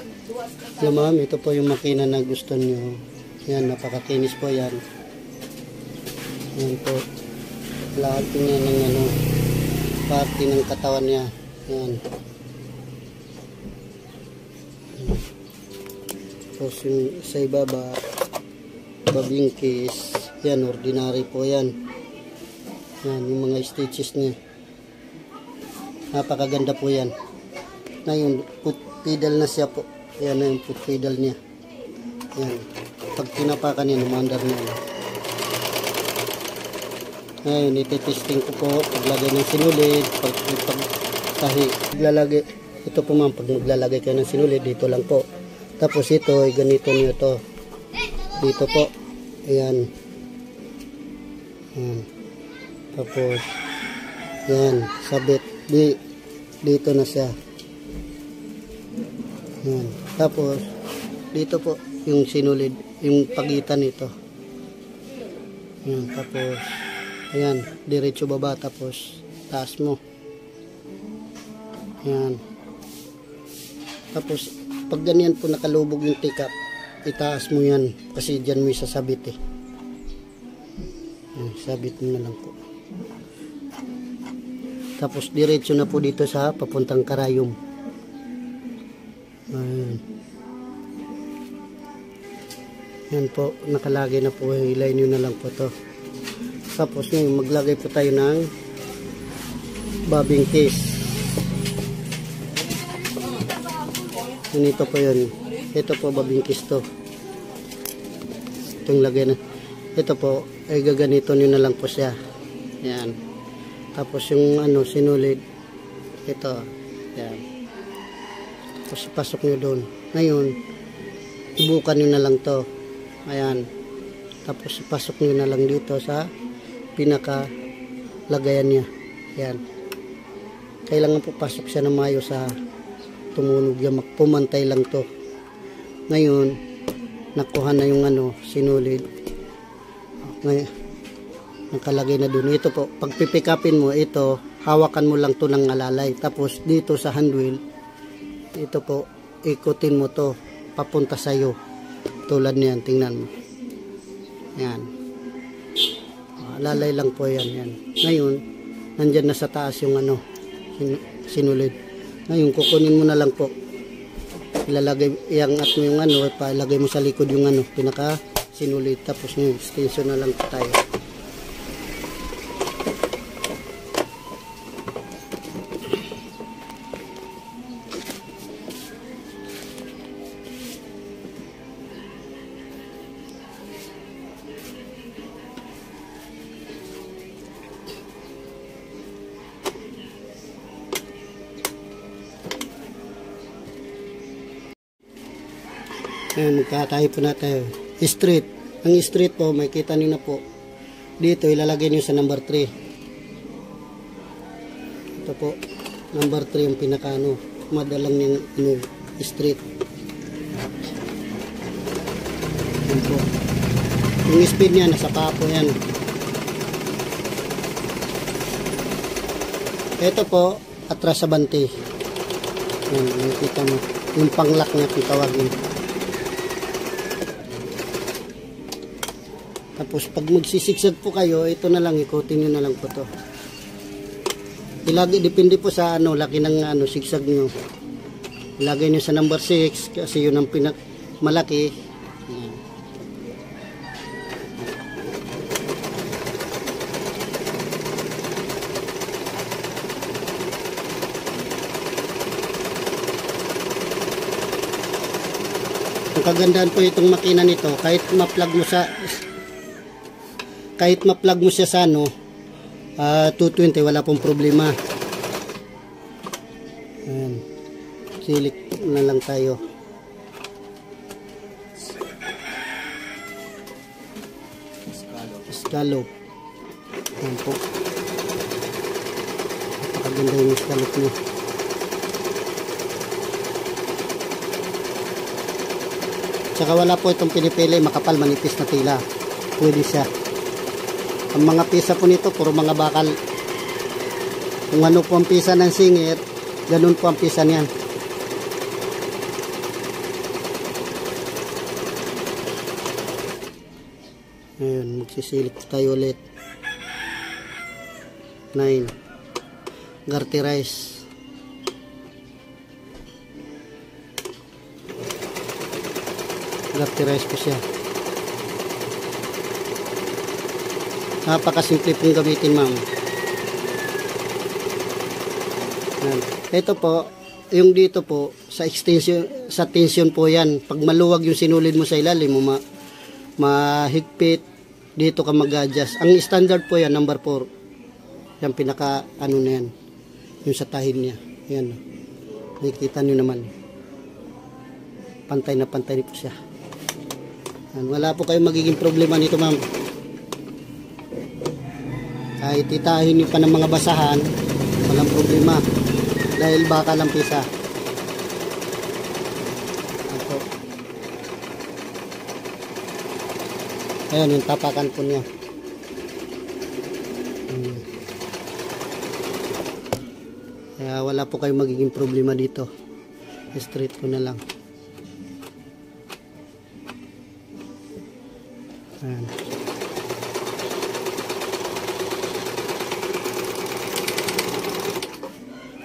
Hello ma'am, ito po yung makina na gusto nyo. Yan, napakakinis po yan. Yan po. Lahat po niya ng ano, parte ng katawan niya. Yan. Tapos yung sa ibaba, babingkis. Yan, ordinary po yan. Yan, yung mga stitches niya. Napakaganda po yan. Ngayon, foot pedal na siya po. Yan na yung foot pedal niya. Yan. Pag tinapakan niya, umandar niya. Ngayon, ititesting ko po paglagay ng sinulid, pag, pag tahi. Paglalagay, ito po ma'am, pag naglalagay kayo ng sinulid, dito lang po. Tapos ito, ganito niyo to. Dito po. Ayan. Ayan. Tapos, yan, sabit. Di, dito na siya. Yan. Tapos, dito po, yung sinulid, yung pagitan nito. Yan, tapos, ayan, diretso baba, tapos, taas mo. Yan. Tapos, pag ganyan po nakalubog yung tikap, itaas mo yan, kasi dyan mo isasabit eh. Yan, sabit mo na lang po. Tapos diretso na po dito sa papuntang Karayom. Ayan. Yan po, nakalagay na po. Ilay nyo na lang po to. Tapos ngayon, maglagay po tayo ng bobbing case. Yan ito po yun. Ito po bobbing case to. Itong lagay na. Ito po, ay gaganito nyo na lang po siya. Yan. Tapos yung ano, sinulid. Ito. Yan. Tapos ipasok nyo doon. Ngayon, ibukan nyo na lang to. Ayan. Tapos ipasok nyo na lang dito sa pinaka lagayan niya. Yan. Kailangan po pasok siya ng mayo sa tumunog yung pumantay lang to. Ngayon, nakuha na yung ano, sinulid. Ngayon, nakalagay na doon. Ito po, pag pipikapin mo, ito, hawakan mo lang to ng alalay. Tapos dito sa handwheel, ito po, ikutin mo to, papunta sa'yo. Tulad niyan, tingnan mo. Yan. Alalay lang po yan, yan. Ngayon, nandyan na sa taas yung ano, sin- sinulid. Ngayon, kukunin mo na lang po. Ilalagay, iangat mo yung ano, palagay mo sa likod yung ano, pinaka sinulid. Tapos yung extension na lang tayo. Ayan, magkatayo po na tayo. Street. Ang street po, may kita nyo na po. Dito, ilalagay nyo sa number 3. Ito po, number 3 yung pinakano. Madalang yung ano, street. Ayan po. Yung speed niya, nasa papo yan. Ito po, atras sa bante. Yan, nakikita mo. Yung panglak niya kung tawagin. Tapos pag magsisiksag po kayo, ito na lang, ikutin nyo na lang po to. Ilagay, depende po sa ano, laki ng ano, sigsag nyo. Ilagay nyo sa number 6 kasi yun ang pinak malaki. Ang kagandahan po itong makina nito, kahit ma-plug mo sa kahit ma-plug mo siya sa ano, ah, 220 wala pong problema. Ayan. Silik na lang tayo. Scallop. Ayan po. Napakaganda yung scallop niya. Tsaka wala po itong pinipili, makapal, manipis na tila. Pwede siya. Ang mga pisa po nito, puro mga bakal. Kung ano po ang pisa ng singit, ganun po ang pisa niyan. Ayan, magsisilip tayo ulit. 9. Garterize. Garterize po siya. Napakasimple pong gamitin, ma'am. Ito po, yung dito po, sa extension, sa tension po yan. Pag maluwag yung sinulid mo sa ilalim mo, ma, mahigpit, dito ka mag-adjust. Ang standard po yan, number 4. Yan pinaka, ano na yan. Yung sa tahin niya. Yan. Nakikita nyo naman. Pantay na pantay po siya. Yan. Wala po kayong magiging problema nito, ma'am. Kahit itahin nyo pa ng mga basahan, walang problema. Dahil baka lang pisa. Ito. Ayan, yung tapakan po niya. Hmm. Kaya wala po kayong magiging problema dito. Straight ko na lang. Ayan.